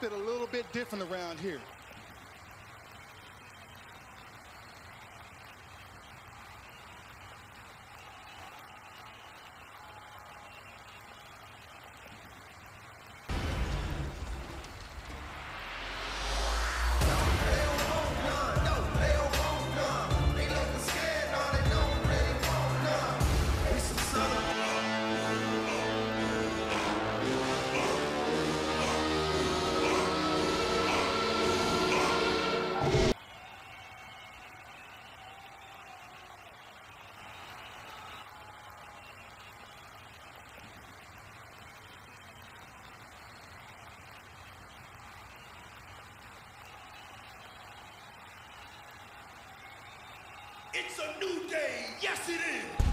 shifted a little bit different around here. It's a new day. Yes, it is.